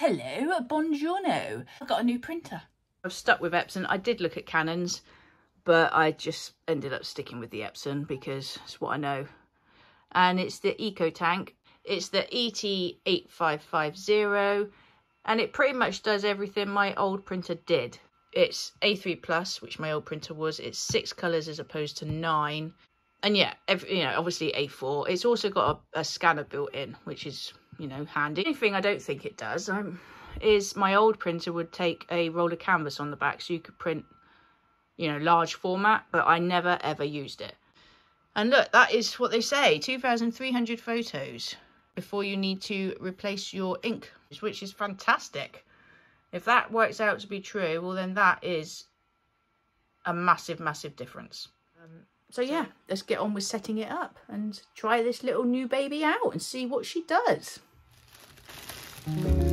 Hello, buongiorno. I've got a new printer. I've stuck with Epson. I did look at Canons, but I just ended up sticking with the Epson because it's what I know. And it's the EcoTank. It's the ET8550 and it pretty much does everything my old printer did. It's A3 Plus, which my old printer was. It's six colours as opposed to nine. And yeah, every, you know, obviously A4. It's also got a, a scanner built in, which is you know, handy. The only thing I don't think it does um, is my old printer would take a roll of canvas on the back so you could print, you know, large format, but I never ever used it. And look, that is what they say, 2,300 photos before you need to replace your ink, which is fantastic. If that works out to be true, well then that is a massive, massive difference. Um, so yeah, let's get on with setting it up and try this little new baby out and see what she does. Thank you.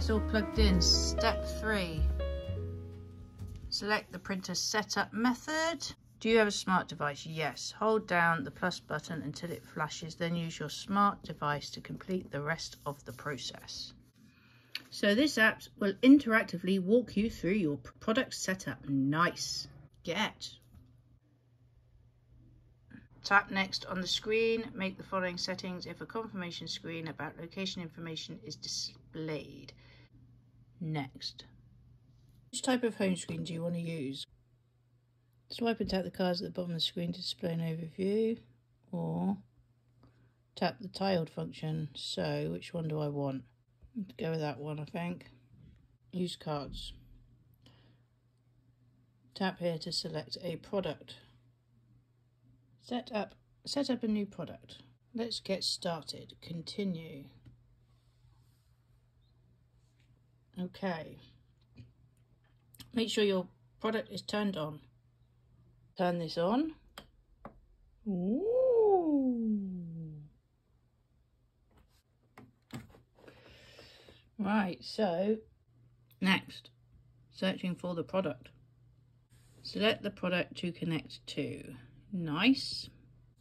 It's all plugged in. Step three. Select the printer setup method. Do you have a smart device? Yes. Hold down the plus button until it flashes, then use your smart device to complete the rest of the process. So this app will interactively walk you through your product setup. Nice. Get. Tap next on the screen, make the following settings if a confirmation screen about location information is displayed. Next. Which type of home screen do you want to use? Swipe and tap the cards at the bottom of the screen to display an overview, or tap the tiled function. So, which one do I want? Go with that one, I think. Use cards. Tap here to select a product. Set up, set up a new product. Let's get started. Continue. Okay. Make sure your product is turned on. Turn this on. Ooh. Right, so next, searching for the product. Select the product to connect to. Nice.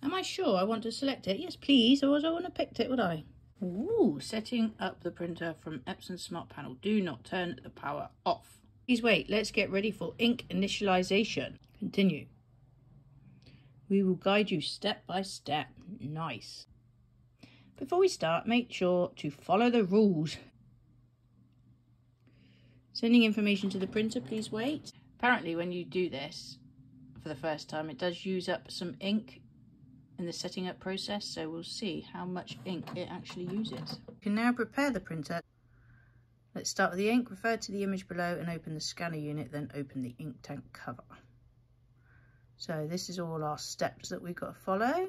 Am I sure I want to select it? Yes, please, or I wouldn't have picked it, would I? Ooh, setting up the printer from Epson Smart Panel. Do not turn the power off. Please wait, let's get ready for ink initialization. Continue. We will guide you step by step. Nice. Before we start, make sure to follow the rules. Sending information to the printer, please wait. Apparently when you do this for the first time, it does use up some ink in the setting up process, so we'll see how much ink it actually uses. You can now prepare the printer. Let's start with the ink, refer to the image below and open the scanner unit, then open the ink tank cover. So this is all our steps that we've got to follow.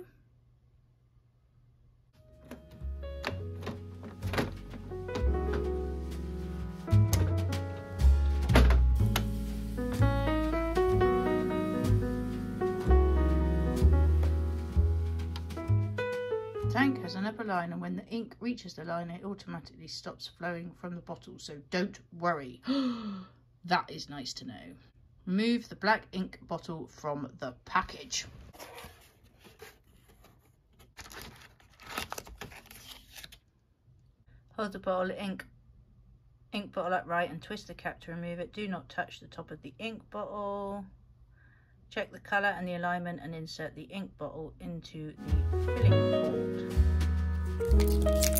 tank has an upper line and when the ink reaches the line it automatically stops flowing from the bottle. So don't worry. That is nice to know. Remove the black ink bottle from the package. Hold the bottle ink ink bottle upright and twist the cap to remove it. Do not touch the top of the ink bottle. Check the colour and the alignment and insert the ink bottle into the filling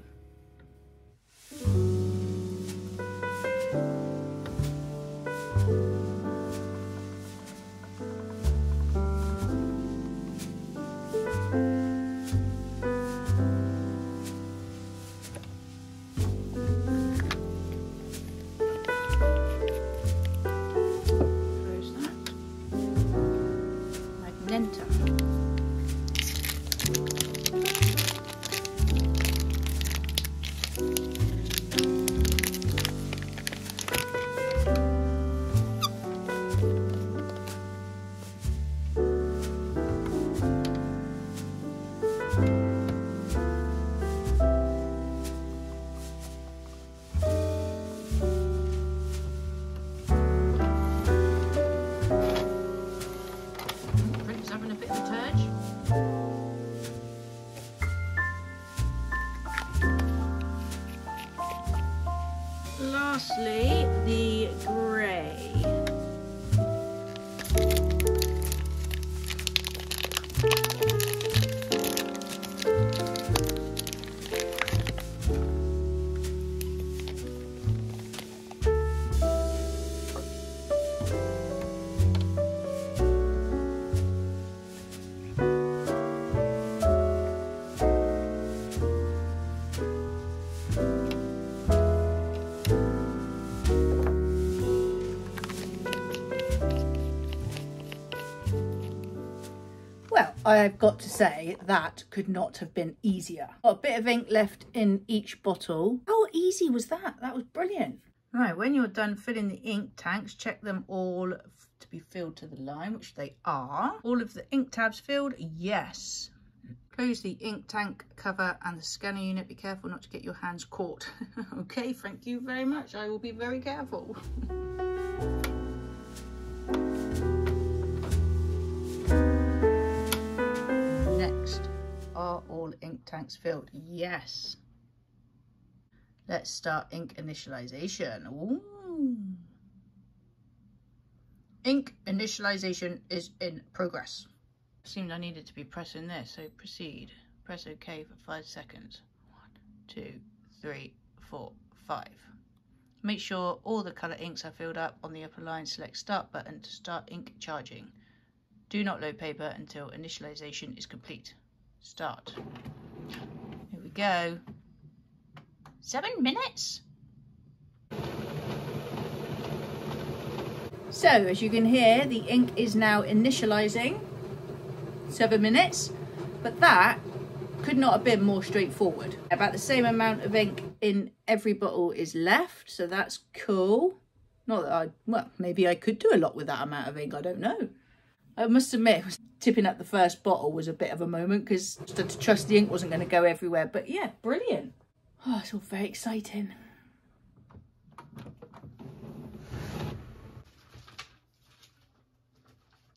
I've got to say that could not have been easier. Got a bit of ink left in each bottle. How easy was that? That was brilliant. Right, when you're done filling the ink tanks, check them all to be filled to the line, which they are. All of the ink tabs filled? Yes. Close the ink tank cover and the scanner unit. Be careful not to get your hands caught. okay, thank you very much. I will be very careful. Are all ink tanks filled? Yes. Let's start ink initialization. Ooh. Ink initialization is in progress. Seemed I needed to be pressing this, so proceed. Press OK for five seconds. One, two, three, four, five. Make sure all the colour inks are filled up on the upper line. Select Start button to start ink charging. Do not load paper until initialization is complete. Start. Here we go. Seven minutes? So, as you can hear, the ink is now initializing. Seven minutes. But that could not have been more straightforward. About the same amount of ink in every bottle is left, so that's cool. Not that I, well, maybe I could do a lot with that amount of ink, I don't know. I must admit, tipping up the first bottle was a bit of a moment because had to trust the ink wasn't going to go everywhere. But yeah, brilliant. Oh, it's all very exciting.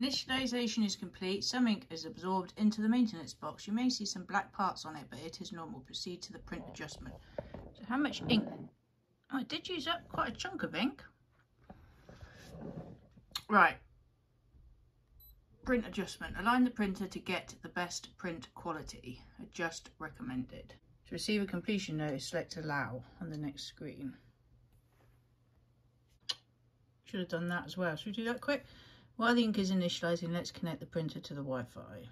Initialization is complete. Some ink is absorbed into the maintenance box. You may see some black parts on it, but it is normal. Proceed to the print adjustment. So how much ink? Oh, I did use up quite a chunk of ink. Right. Print adjustment. Align the printer to get the best print quality. Adjust recommended. To receive a completion notice, select allow on the next screen. Should have done that as well. Should we do that quick? While the ink is initializing, let's connect the printer to the Wi-Fi.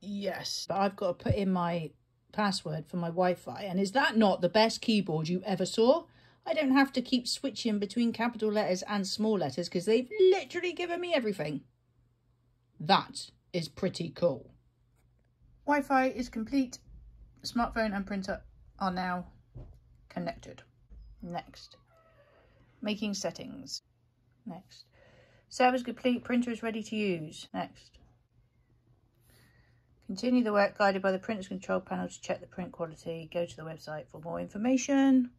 Yes, but I've got to put in my password for my Wi-Fi. And is that not the best keyboard you ever saw? I don't have to keep switching between capital letters and small letters because they've literally given me everything. That is pretty cool. Wi-Fi is complete. Smartphone and printer are now connected. Next. Making settings. Next. Server's complete. Printer is ready to use. Next. Continue the work guided by the printer's control panel to check the print quality. Go to the website for more information.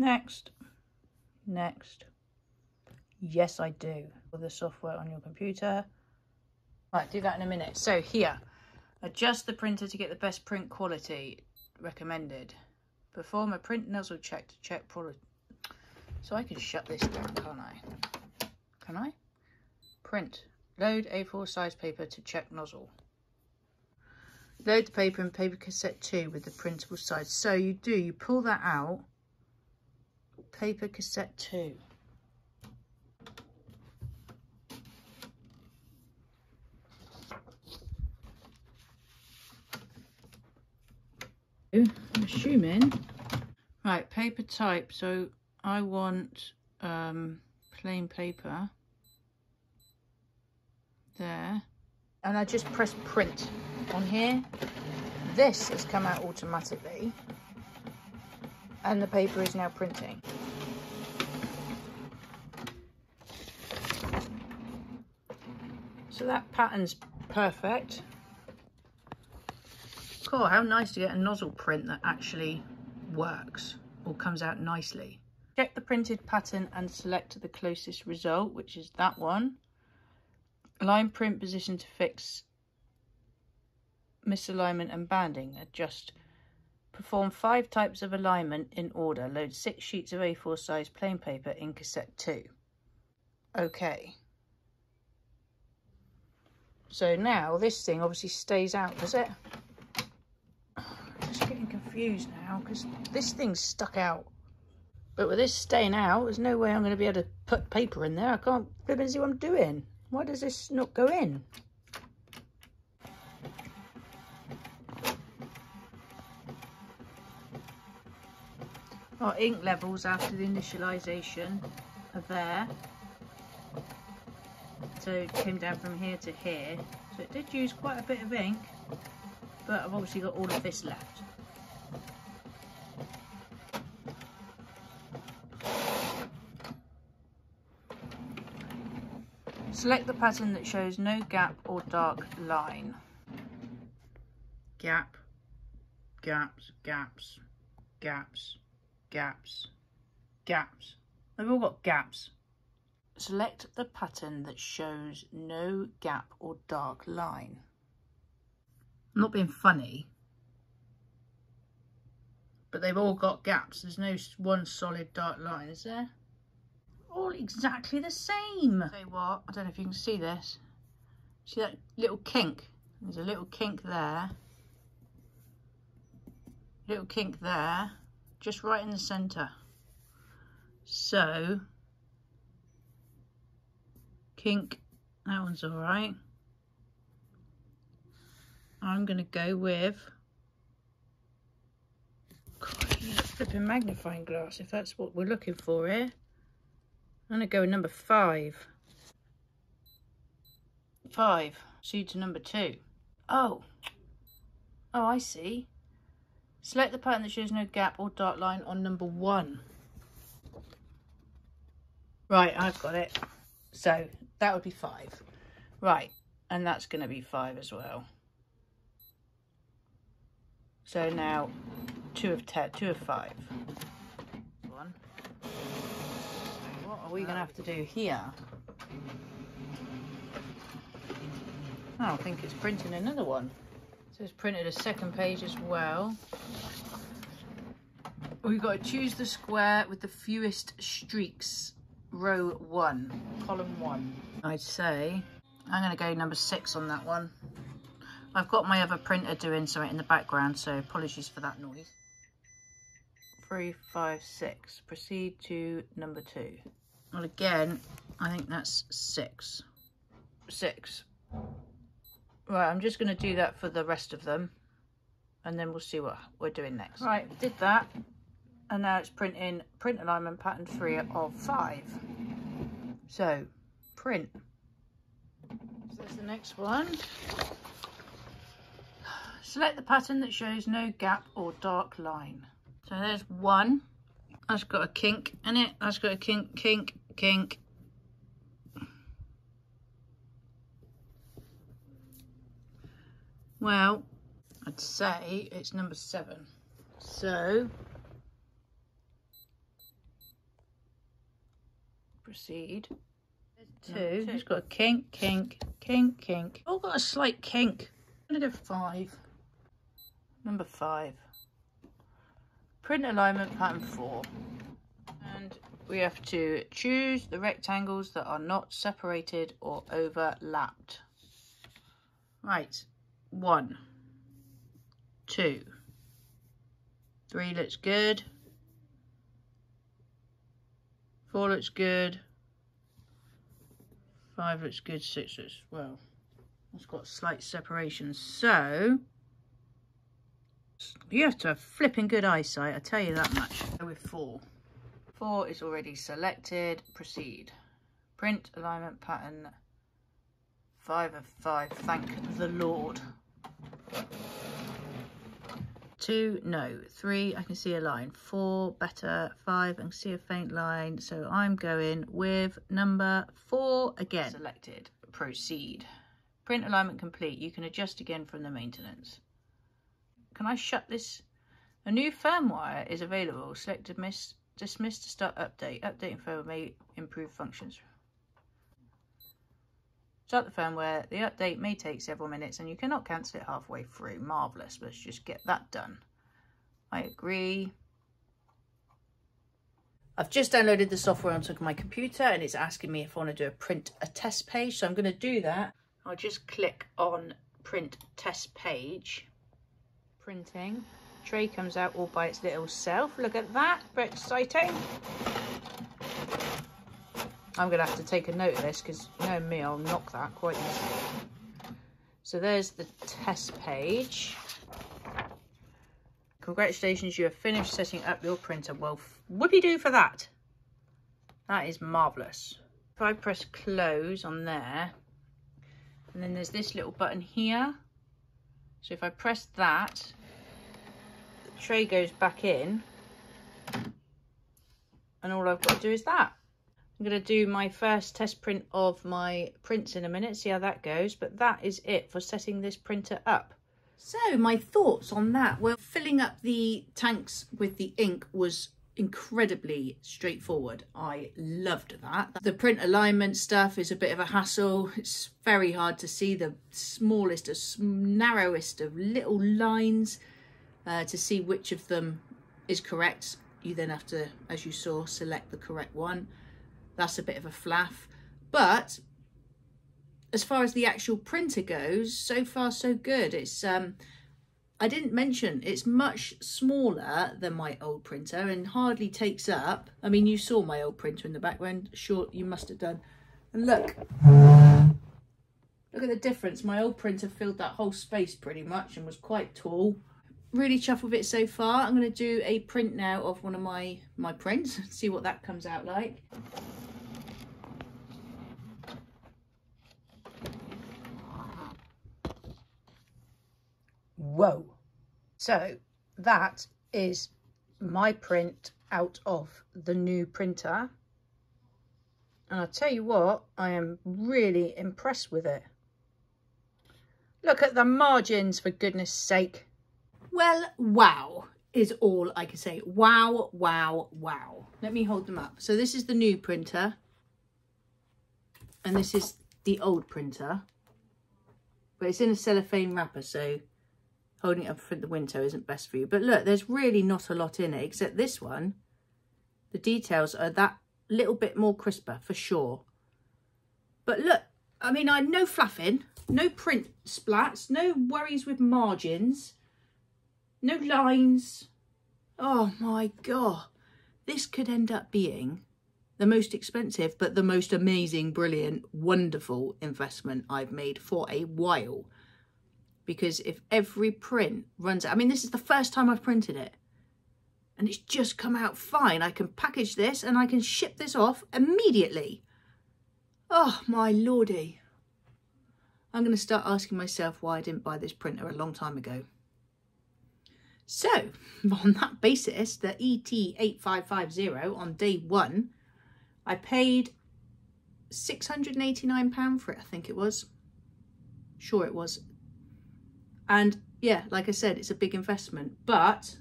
Next. Next. Yes, I do. With the software on your computer. Right, do that in a minute. So here, adjust the printer to get the best print quality recommended. Perform a print nozzle check to check product so I can shut this down, can't I? Can I? Print. Load A4 size paper to check nozzle. Load the paper in paper cassette 2 with the printable side. So you do, you pull that out. Paper cassette 2. I'm assuming. Right, paper type. So I want um, plain paper there and I just press print on here this has come out automatically and the paper is now printing so that pattern's perfect cool how nice to get a nozzle print that actually works or comes out nicely Check the printed pattern and select the closest result, which is that one. Line print position to fix misalignment and banding. Adjust. Perform five types of alignment in order. Load six sheets of A4 size plain paper in cassette 2. Okay. So now this thing obviously stays out, does it? I'm just getting confused now because this thing's stuck out. But with this staying out, there's no way I'm going to be able to put paper in there. I can't even see what I'm doing. Why does this not go in? Our ink levels after the initialization are there. So it came down from here to here. So it did use quite a bit of ink, but I've obviously got all of this left. Select the pattern that shows no gap or dark line. Gap, gaps, gaps, gaps, gaps, gaps. They've all got gaps. Select the pattern that shows no gap or dark line. I'm not being funny, but they've all got gaps. There's no one solid dark line, is there? all exactly the same. Say what? I don't know if you can see this. See that little kink? There's a little kink there. Little kink there. Just right in the centre. So, kink, that one's all right. I'm going to go with flipping magnifying glass if that's what we're looking for here. I'm going to go with number five. Five, suit to number two. Oh, oh, I see. Select the pattern that shows no gap or dark line on number one. Right, I've got it. So that would be five. Right, and that's going to be five as well. So now two of ten, two of five. One. What are we going to have to do here? I think it's printing another one. So it's printed a second page as well. We've got to choose the square with the fewest streaks. Row one, column one. I'd say I'm going to go number six on that one. I've got my other printer doing something in the background, so apologies for that noise. Three, five, six. Proceed to number two. Well, again, I think that's six. Six. Right, I'm just going to do that for the rest of them, and then we'll see what we're doing next. Right, did that, and now it's printing print alignment pattern three of five. So, print. So there's the next one. Select the pattern that shows no gap or dark line. So there's one. That's got a kink in it. That's got a kink, kink, kink. Well, I'd say it's number seven. So, proceed. Two. It's got a kink, kink, kink, kink. All got a slight kink. I'm going to do five. Number five. Print alignment pattern four. And we have to choose the rectangles that are not separated or overlapped. Right. One. Two. Three looks good. Four looks good. Five looks good. Six looks, well, it's got slight separation. So, you have to have flipping good eyesight, I tell you that much. Go with four. Four is already selected. Proceed. Print alignment pattern. Five of five. Thank the Lord. Two, no. Three, I can see a line. Four, better. Five, I can see a faint line. So I'm going with number four again. Selected. Proceed. Print alignment complete. You can adjust again from the maintenance. Can I shut this? A new firmware is available. Select dismiss, dismiss to start update. Updating firmware may improve functions. Start the firmware. The update may take several minutes and you cannot cancel it halfway through. Marvellous. Let's just get that done. I agree. I've just downloaded the software onto my computer and it's asking me if I want to do a print a test page. So I'm going to do that. I'll just click on print test page printing. Tray comes out all by its little self. Look at that, very exciting. I'm going to have to take a note of this because you know me, I'll knock that quite easily. So there's the test page. Congratulations, you have finished setting up your printer. Well, whoopie-doo for that. That is marvellous. If I press close on there, and then there's this little button here. So if I press that, the tray goes back in and all I've got to do is that. I'm going to do my first test print of my prints in a minute, see how that goes, but that is it for setting this printer up. So my thoughts on that, well, filling up the tanks with the ink was incredibly straightforward. I loved that. The print alignment stuff is a bit of a hassle. It's very hard to see the smallest, narrowest of little lines uh, to see which of them is correct. You then have to, as you saw, select the correct one. That's a bit of a flaff. But as far as the actual printer goes, so far so good. It's um, I didn't mention it's much smaller than my old printer and hardly takes up. I mean, you saw my old printer in the background. Sure, you must have done. And look, look at the difference. My old printer filled that whole space pretty much and was quite tall. Really chuffed with it so far. I'm going to do a print now of one of my, my prints, see what that comes out like. Whoa. So that is my print out of the new printer. And I'll tell you what, I am really impressed with it. Look at the margins, for goodness sake. Well, wow is all I can say. Wow, wow, wow. Let me hold them up. So this is the new printer. And this is the old printer. But it's in a cellophane wrapper, so holding it up for the window isn't best for you. But look, there's really not a lot in it, except this one. The details are that little bit more crisper, for sure. But look, I mean, I no fluffing, no print splats, no worries with margins, no lines. Oh my God. This could end up being the most expensive, but the most amazing, brilliant, wonderful investment I've made for a while because if every print runs I mean this is the first time I've printed it and it's just come out fine. I can package this and I can ship this off immediately. Oh my lordy. I'm going to start asking myself why I didn't buy this printer a long time ago. So on that basis the ET8550 on day one I paid £689 for it I think it was. Sure it was and yeah, like I said, it's a big investment. But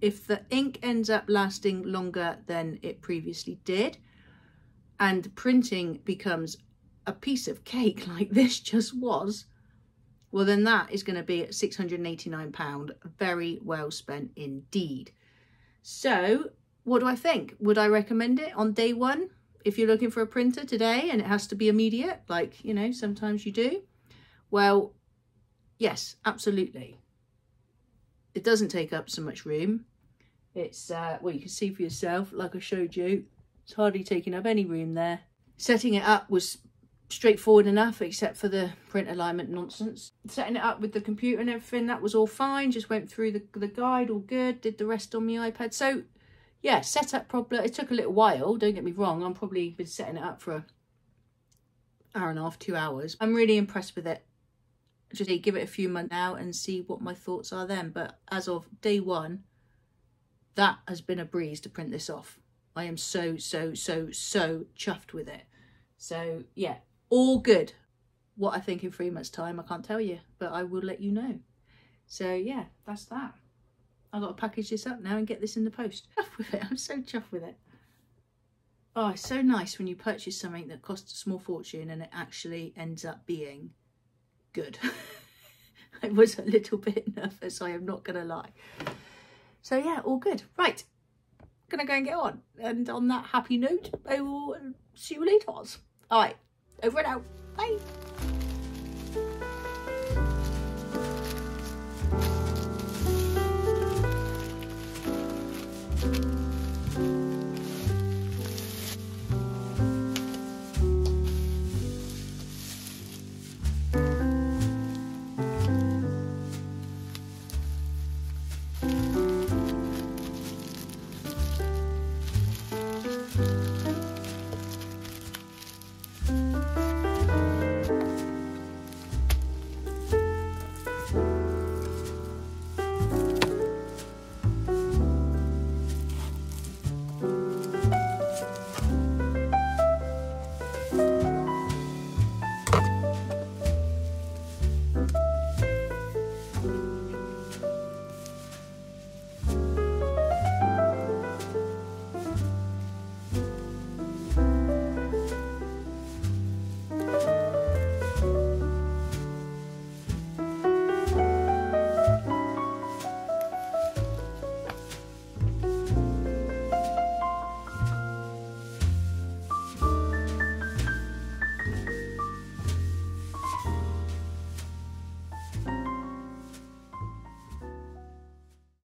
if the ink ends up lasting longer than it previously did, and printing becomes a piece of cake like this just was, well then that is going to be at £689. Very well spent indeed. So what do I think? Would I recommend it on day one? If you're looking for a printer today and it has to be immediate, like, you know, sometimes you do. Well, yes, absolutely. It doesn't take up so much room. It's, uh, well, you can see for yourself, like I showed you, it's hardly taking up any room there. Setting it up was straightforward enough, except for the print alignment nonsense. Setting it up with the computer and everything, that was all fine. Just went through the, the guide, all good. Did the rest on my iPad. So, yeah, set up properly. It took a little while, don't get me wrong. I'm probably been setting it up for an hour and a half, two hours. I'm really impressed with it just give it a few months now and see what my thoughts are then. But as of day one, that has been a breeze to print this off. I am so, so, so, so chuffed with it. So yeah, all good. What I think in three months time, I can't tell you, but I will let you know. So yeah, that's that. I've got to package this up now and get this in the post. Chuffed with it. I'm so chuffed with it. Oh, it's so nice when you purchase something that costs a small fortune and it actually ends up being good. I was a little bit nervous, I am not going to lie. So yeah, all good. Right, gonna go and get on. And on that happy note, I will see you later. All right, over and out. Bye.